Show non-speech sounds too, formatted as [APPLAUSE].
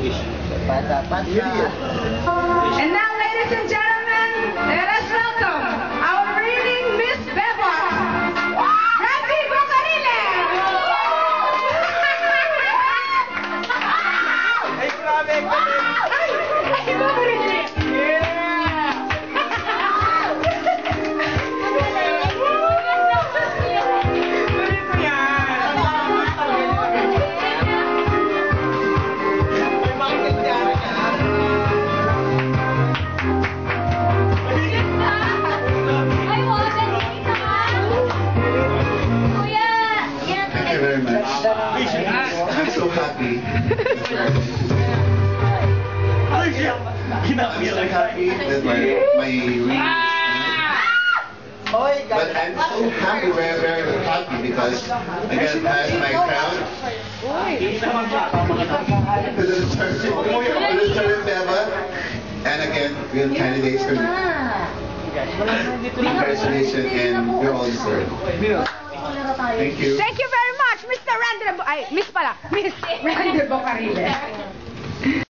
And now, ladies and gentlemen, let us welcome our reading Miss Beba, Randy Bocarile. Ay, grabe! Ay, Bocarile. I'm so happy. Ay, siya! I'm so happy that my my ring is But I'm so happy, very, very happy because I got past my crown to the church, to the church Beba. And again, real candidates for me. Congratulations and you're all deserved. Thank you. Thank you very Mr. Randy. Ay, Miss pala. Miss Randy Bocarile. [LAUGHS]